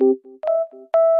Thank you.